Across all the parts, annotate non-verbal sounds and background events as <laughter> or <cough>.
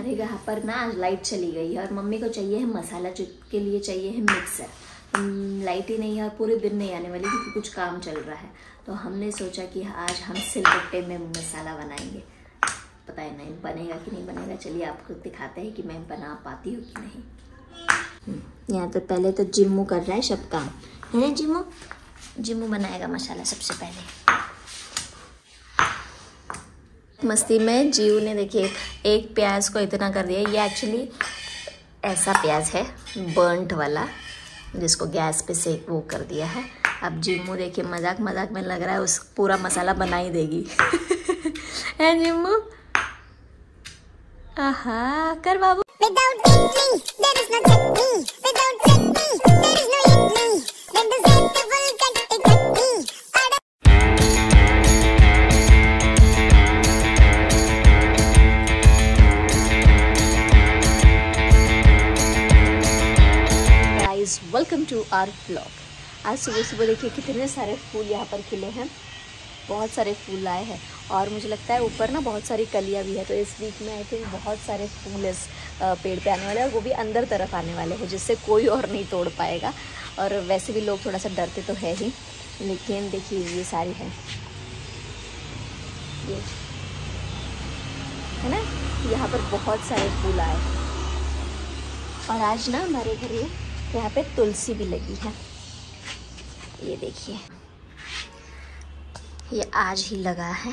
हमारे यहाँ पर ना आज लाइट चली गई है और मम्मी को चाहिए है मसाला के लिए चाहिए है मिक्सर लाइट ही नहीं है और पूरे दिन नहीं आने वाली क्योंकि कुछ काम चल रहा है। तो हमने सोचा कि आज हम सिलबट्टे में मसाला बनाएँगे। पता है नहीं बनेगा कि नहीं बनेगा? चलिए आपको दिखाते हैं कि मैं बना पाती हूँ कि नहीं। हम्म, यहाँ तो पहले तो जिम्मू कर रहा है सब काम। है जिम्मू? जिम्मू बनाएगा मसाला सबसे पहले। मस्ती में जीव ने देखिए, एक प्याज को इतना कर दिया। ये एक्चुअली ऐसा प्याज है बर्नट वाला, जिसको गैस पे से वो कर दिया है। अब जिम्मू देखिए, मज़ाक मज़ाक में लग रहा है, उस पूरा मसाला बना ही देगी। <laughs> है जिम्मू? आहा, कर बाबू। Without there is no. Without there is no. Then the tour blog आज सुबह सुबह देखिए कितने सारे फूल यहाँ पर खिले हैं। बहुत सारे फूल आए हैं। और मुझे लगता है ऊपर ना बहुत सारी कलियाँ भी है तो इस वीक में आई थिंक बहुत सारे फूल इस पेड़ पे आने वाले हैं और वो भी अंदर तरफ़ आने वाले हैं, जिससे कोई और नहीं तोड़ पाएगा। और वैसे भी लोग थोड़ा सा डरते तो है ही, लेकिन देखिए ये सारी है। ये, है ना? यहाँ पर बहुत सारे फूल आए। और आज ना हमारे घर ये यहाँ पे तुलसी भी लगी है। ये देखिए। ये आज ही लगा है।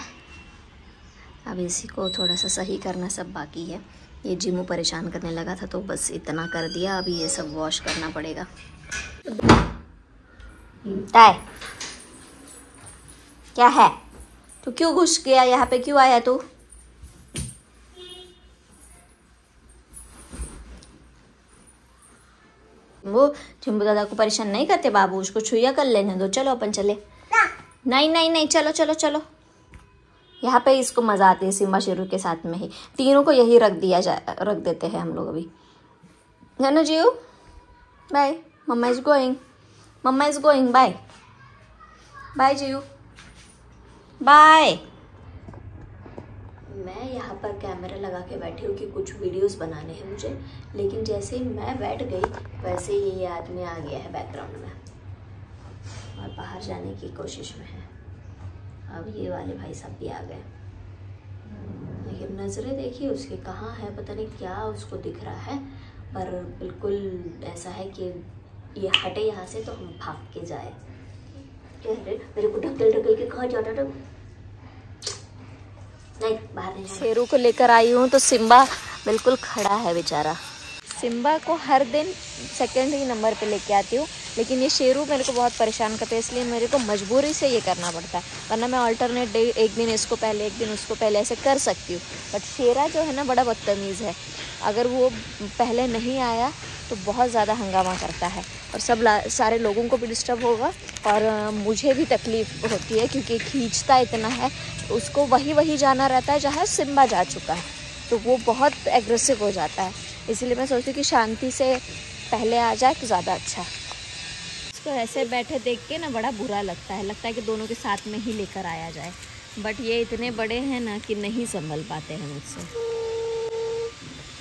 अब इसी को थोड़ा सा सही करना सब बाकी है। ये जिमू परेशान करने लगा था तो बस इतना कर दिया। अभी ये सब वॉश करना पड़ेगा। क्या है? तू क्यों घुस गया? यहाँ पे क्यों आया तू? वो चिंबू दादा को परेशान नहीं करते बाबू उसको छुया कर लेने दो। चलो अपन चले। नहीं नहीं नहीं चलो चलो चलो। यहाँ पे इसको मज़ा आती है सिम्बा शेरू के साथ में ही। तीनों को यही रख दिया जा रख देते हैं हम लोग अभी। है ना Jeev bye mamma is going mamma is going bye bye Jeev bye मैं यहाँ पर कैमरा लगा के बैठी हूँ कि कुछ वीडियोस बनाने हैं मुझे। लेकिन जैसे ही मैं बैठ गई, वैसे ही ये आदमी आ गया है बैकग्राउंड में। और बाहर जाने की कोशिश में है। अब ये वाले भाई साहब भी आ गए। लेकिन नज़रें देखिए उसके कहाँ है, पता नहीं क्या उसको दिख रहा है। पर बिल्कुल ऐसा है कि ये हटे यहाँ से तो हम भाग के जाए। मेरे को ढकल ढकल के कहाँ जाना था। शेरू को लेकर आई हूँ तो सिम्बा बिल्कुल खड़ा है बेचारा। सिम्बा को हर दिन सेकंड ही नंबर पे लेके आती हूँ, लेकिन ये शेरू मेरे को बहुत परेशान करता है, इसलिए मेरे को मजबूरी से ये करना पड़ता है, वरना मैं अल्टरनेट डे एक दिन इसको पहले, एक दिन उसको पहले ऐसे कर सकती हूँ। बट शेरा जो है ना, बड़ा बदतमीज़ है। अगर वो पहले नहीं आया तो बहुत ज़्यादा हंगामा करता है। और सब सारे लोगों को भी डिस्टर्ब होगा, और मुझे भी तकलीफ़ होती है, क्योंकि खींचता इतना है उसको वही वही जाना रहता है जहाँ सिम्बा जा चुका है। तो वो बहुत एग्रेसिव हो जाता है। इसलिए मैं सोचती हूँ कि शांति से पहले आ जाए तो ज़्यादा अच्छा इसको ऐसे बैठे देख के ना बड़ा बुरा लगता है। लगता है कि दोनों के साथ में ही लेकर आया जाए। बट ये इतने बड़े हैं ना कि नहीं संभल पाते हैं मुझसे।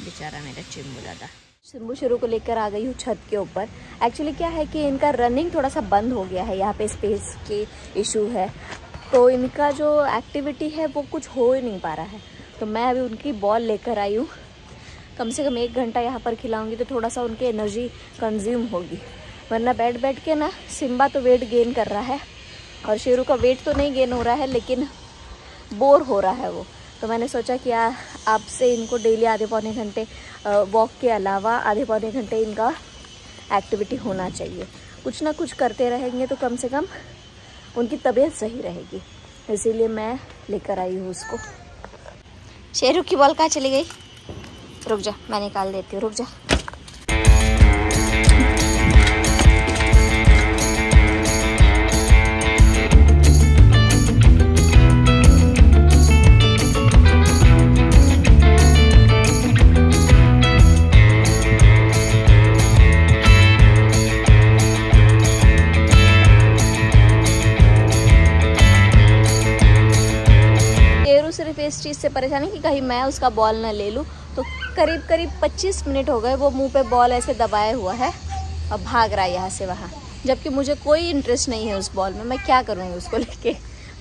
बेचारा मेरा चिम्बू दादा। सिम्बू शुरू को लेकर आ गई हूँ छत के ऊपर। एक्चुअली क्या है कि इनका रनिंग थोड़ा सा बंद हो गया है। यहाँ पे स्पेस की इशू है। तो इनका जो एक्टिविटी है, वो कुछ हो ही नहीं पा रहा है। तो मैं अभी उनकी बॉल लेकर आई हूँ। कम से कम एक घंटा यहाँ पर खिलाऊँगी तो थोड़ा सा उनकी एनर्जी कंज्यूम होगी। वरना बैठ बैठ के ना, सिम्बा तो वेट गेन कर रहा है और शेरू का वेट तो नहीं गेन हो रहा है, लेकिन बोर हो रहा है वो। तो मैंने सोचा कि आपसे इनको डेली आधे पौने घंटे वॉक के अलावा आधे पौने घंटे इनका एक्टिविटी होना चाहिए। कुछ ना कुछ करते रहेंगे तो कम से कम उनकी तबीयत सही रहेगी, इसीलिए मैं लेकर आई हूँ उसको। शेरू की बॉल कहाँ चली गई? रुक जा, मैं निकाल देती हूँ, रुक जा। सिर्फ़ से परेशान है कि कहीं मैं उसका बॉल ना ले लूँ। तो करीब करीब 25 मिनट हो गए, वो मुँह पे बॉल ऐसे दबाए हुआ है। और भाग रहा है यहाँ से वहाँ। जबकि मुझे कोई इंटरेस्ट नहीं है उस बॉल में, मैं क्या करूँगी उसको <laughs> लेके?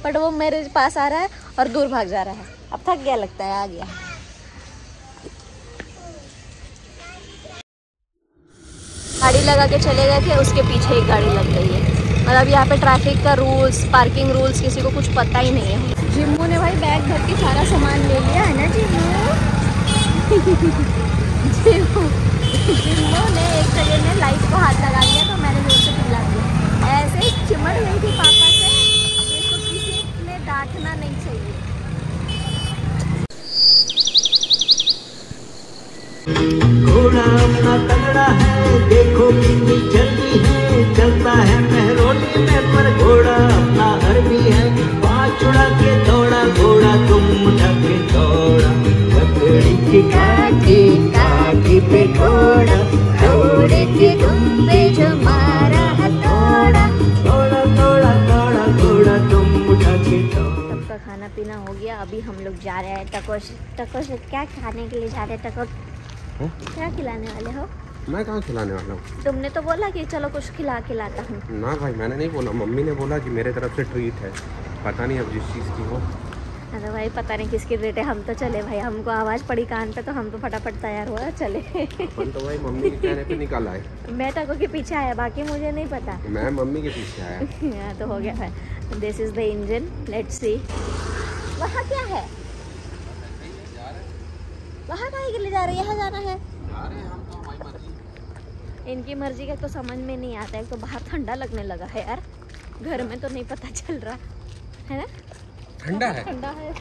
बट वो मेरे पास आ रहा है और दूर भाग जा रहा है। अब थक गया लगता है, आ गया। गाड़ी लगा के चले गए थे, उसके पीछे एक गाड़ी लग गई है। मतलब यहाँ पे ट्रैफ़िक का रूल्स पार्किंग रूल्स किसी को कुछ पता ही नहीं है। जिम्मू ने भाई बैग भर के सारा सामान ले लिया, है ना जिम्मू? <laughs> जिम्मू ने एक सेकेंड में लाइट को हाथ लगा दिया तो मैंने पाँच के दौड़ा घोड़ा तुम उठा के दौड़ा। लकड़ी की काठी काठी पे घोड़ा। घोड़े के पे जो मारा हथौड़ा दौड़ा दौड़ा दौड़ा घोड़ा तुम उठा के सबका खाना पीना हो गया अभी हम लोग जा रहे हैं टकोश टकोश क्या खाने के लिए जा रहे हैं टकोश हं? क्या खिलाने वाले हो? मैं कहाँ खिलाने वाला हूँ? तुमने तो बोला कि चलो कुछ खिला के हूँ। ना भाई मैंने नहीं बोला। मम्मी ने बोला कि मेरे तरफ़ से ट्रीट है। पता नहीं अब जिस चीज़ की हो। अरे भाई पता नहीं किसकी रेट है हम तो चले भाई हमको आवाज़ पड़ी कान पे तो हम तो फटाफट तैयार हुआ चले। अपन तो भाई मम्मी के कहने पे निकल आए। <laughs> मैं टको के पीछे आया बाकी मुझे नहीं पता। मैं मम्मी के पीछे आया। यहाँ <laughs> तो हो गया है this is the engine let's see वहाँ क्या है? वहाँ काहे के लिए जा रहे हैं? यहाँ जाना है। इनकी मर्ज़ी का तो समझ में नहीं आता है तो बाहर ठंडा लगने लगा है यार। घर में तो नहीं पता चल रहा। है ना? ठंडा है। ठंडा है।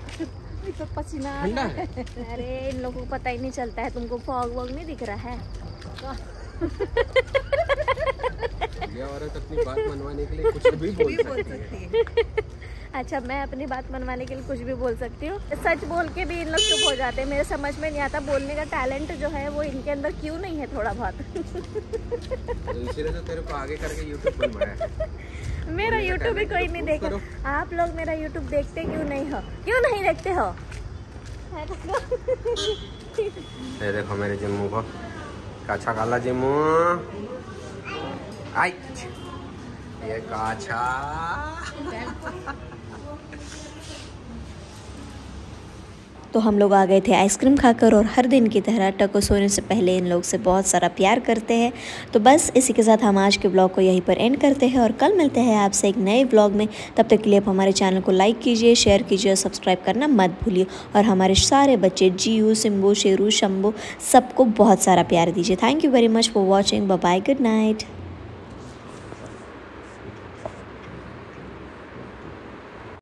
तो पसीना ठंडा है। अरे इन लोगों को पता ही नहीं चलता है। तुमको फॉग वॉग नहीं दिख रहा है? ये औरत अपनी बात मनवाने के लिए कुछ भी बोल सकती है। अच्छा मैं अपनी बात मनवाने के लिए कुछ भी बोल सकती हूँ। सच बोल के भी इन लोग चुप हो जाते हैं। मेरे समझ में नहीं आता बोलने का टैलेंट जो है वो इनके अंदर क्यों नहीं है थोड़ा बहुत? तो तो तेरे को आगे करके यूट्यूब <laughs> मेरा यूट्यूब भी कोई तो नहीं देखा आप लोग मेरा यूट्यूब देखते क्यों नहीं हो? क्यों नहीं देखते हो? ये देखो मेरे जिम्मू को। काछा काला जिम्मू। आई ये काछा। <laughs> <laughs> तो हम लोग आ गए थे आइसक्रीम खाकर और हर दिन की तरह टको सोने से पहले इन लोग से बहुत सारा प्यार करते हैं। तो बस इसी के साथ हम आज के ब्लॉग को यहीं पर एंड करते हैं और कल मिलते हैं आपसे एक नए ब्लॉग में। तब तक के लिए आप हमारे चैनल को लाइक कीजिए शेयर कीजिए और सब्सक्राइब करना मत भूलिए। और हमारे सारे बच्चे जीयू, सिम्बू, शेरू, शंभू, सबको बहुत सारा प्यार दीजिए। Thank you very much for watching bye good night